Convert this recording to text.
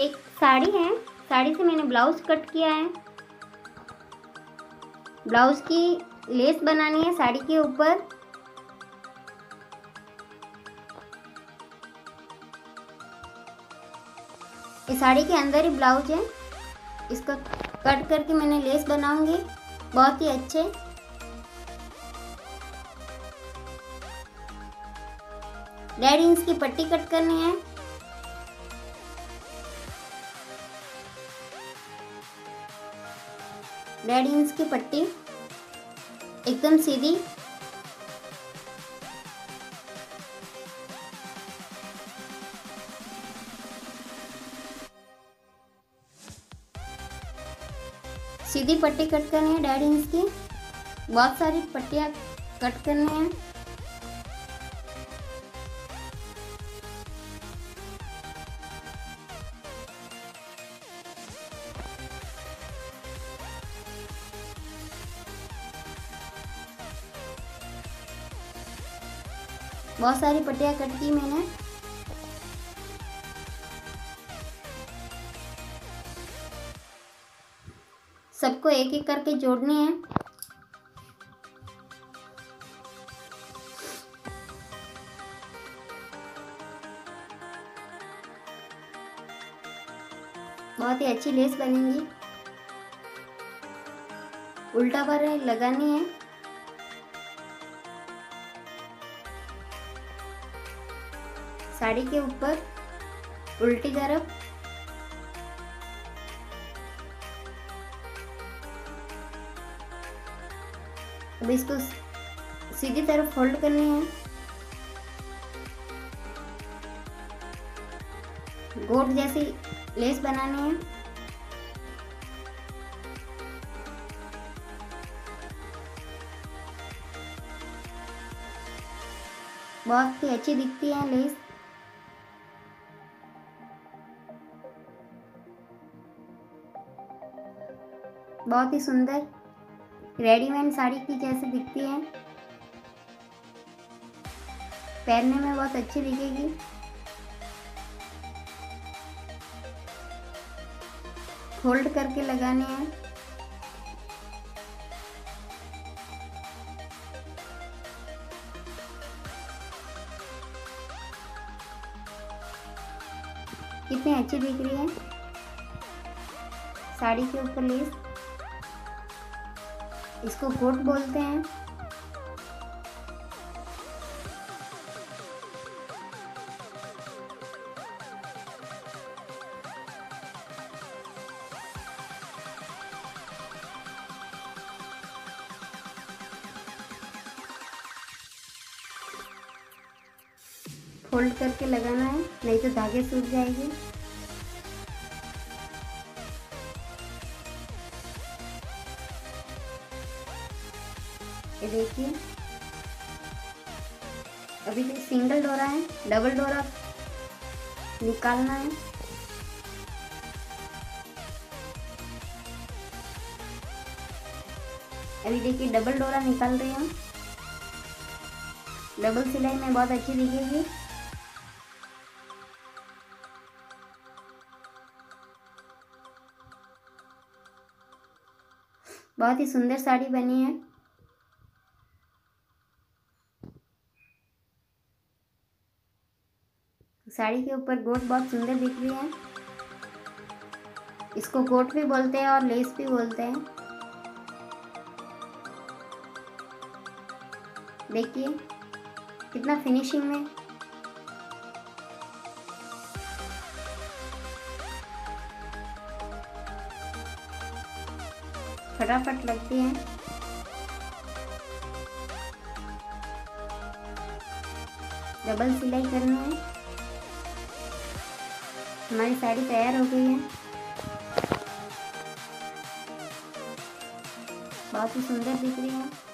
एक साड़ी है। साड़ी से मैंने ब्लाउज कट किया है। ब्लाउज की लेस बनानी है साड़ी के ऊपर। ये साड़ी के अंदर ही ब्लाउज है। इसका कट करके मैंने लेस बनाऊँगी। बहुत ही अच्छे। डेढ़ इंच की पट्टी कट करनी है। डेढ़ इंच की पट्टी एकदम सीधी। सीधी पट्टी कट करनी है डेढ़ इंच की। बहुत सारी पट्टियाँ कट करनी है। बहुत सारी पट्टियाँ कट की मैंने। सबको एक एक करके जोड़नी है। बहुत ही अच्छी लेस बनेगी। उल्टा पर लगानी है। साड़ी के ऊपर उल्टी तरफ़ अब इसको सीधी तरफ़ फोल्ड करनी है। गोट जैसी लेस बनानी है। बहुत ही अच्छी दिखती है लेस बहुत ही सुंदर रेडीमेड साड़ी की जैसे दिखती है। पहनने में बहुत अच्छी दिखेगी। फोल्ड करके लगाने हैं। कितनी अच्छी दिख रही है। साड़ी के ऊपर लेस। इसको कोट बोलते हैं। फोल्ड करके लगाना है नहीं तो धागे सूख जाएगी। ये देखिए। अभी तो सिंगल डोरा है डबल डोरा निकालना है। अभी देखिए डबल डोरा निकाल रही हूँ। डबल सिलाई में बहुत अच्छी दिखेगी। बहुत ही सुंदर साड़ी बनी है। साड़ी के ऊपर गोट बहुत सुंदर दिख रही है। इसको गोट भी बोलते हैं और लेस भी बोलते हैं। देखिए, कितना फिनिशिंग में। फटाफट लगती है। डबल सिलाई करनी है। हमारी साड़ी तैयार हो गई है। बहुत ही सुंदर दिख रही है।